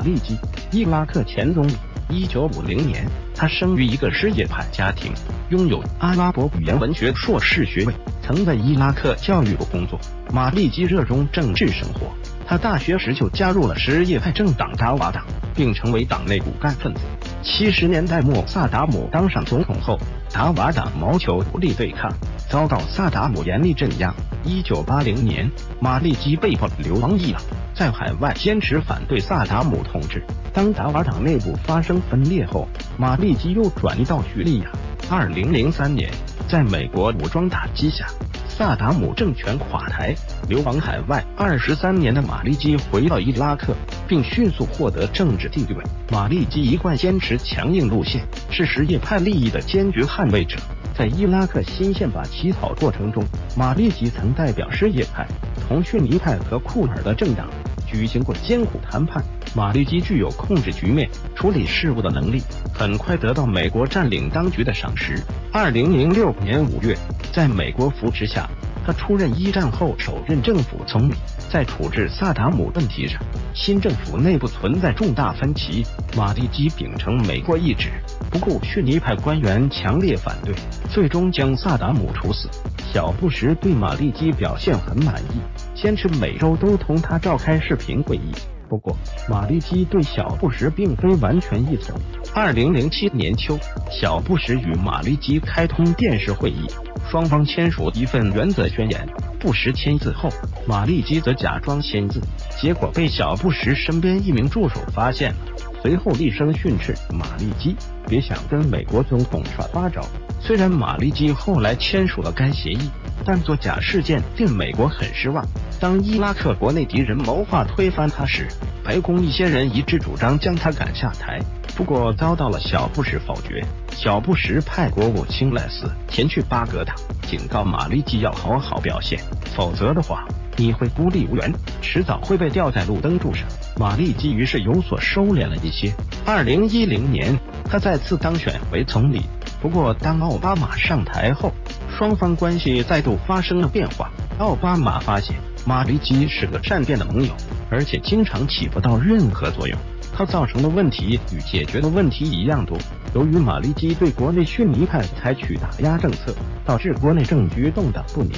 利基，伊拉克前总理。一九五零年，他生于一个什叶派家庭，拥有阿拉伯语言文学硕士学位，曾在伊拉克教育部工作。马利基热衷政治生活，他大学时就加入了什叶派政党达瓦党，并成为党内骨干分子。七十年代末，萨达姆当上总统后，达瓦党谋求独立对抗，遭到萨达姆严厉镇压。一九八零年，马利基被迫流亡伊朗。在海外坚持反对萨达姆统治。当达瓦党内部发生分裂后，马利基又转移到叙利亚。二零零三年，在美国武装打击下，萨达姆政权垮台，流亡海外二十三年的马利基回到伊拉克，并迅速获得政治地位。马利基一贯坚持强硬路线，是什叶派利益的坚决捍卫者。在伊拉克新宪法起草过程中，马利基曾代表什叶派、同逊尼派和库尔的政党。举行过艰苦谈判，马利基具有控制局面、处理事务的能力，很快得到美国占领当局的赏识。二零零六年五月，在美国扶持下，他出任一战后首任政府总理。在处置萨达姆问题上，新政府内部存在重大分歧，马利基秉承美国意志，不顾逊尼派官员强烈反对，最终将萨达姆处死。小布什对马利基表现很满意，坚持每周都同他召开视频会议。不过，马利基对小布什并非完全一从。二零零七年秋，小布什与马利基开通电视会议，双方签署一份原则宣言。布什签字后，马利基则假装签字，结果被小布什身边一名助手发现了，随后厉声训斥马利基：“别想跟美国总统耍花招。”虽然马利基后来签署了该协议，但作假事件令美国很失望。当伊拉克国内敌人谋划推翻他时，白宫一些人一致主张将他赶下台，不过遭到了小布什否决。小布什派国务卿赖斯前去巴格达，警告马利基要好好表现，否则的话你会孤立无援，迟早会被吊在路灯柱上。马利基于是有所收敛了一些。二零一零年，他再次当选为总理，不过当奥巴马上台后，双方关系再度发生了变化。奥巴马发现。马利基是个善变的盟友，而且经常起不到任何作用。他造成的问题与解决的问题一样多。由于马利基对国内逊尼派采取打压政策，导致国内政局动荡不宁，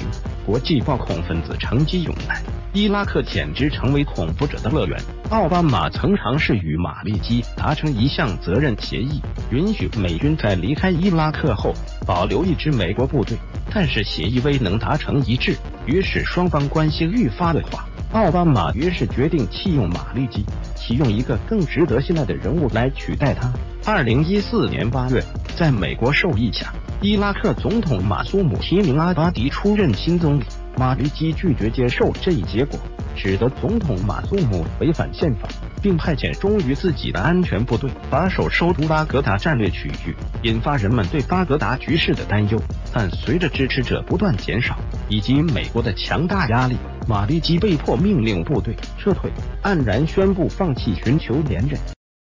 国际暴恐分子乘机涌来，伊拉克简直成为恐怖者的乐园。奥巴马曾尝试与马利基达成一项责任协议，允许美军在离开伊拉克后保留一支美国部队，但是协议未能达成一致。于是双方关系愈发恶化，奥巴马于是决定弃用马利基，启用一个更值得信赖的人物来取代他。二零一四年八月，在美国授意下，伊拉克总统马苏姆提名阿巴迪出任新总理，马利基拒绝接受这一结果，使得总统马苏姆违反宪法。并派遣忠于自己的安全部队把守收都巴格达战略区域，引发人们对巴格达局势的担忧。但随着支持者不断减少，以及美国的强大压力，马利基被迫命令部队撤退，黯然宣布放弃寻求连任。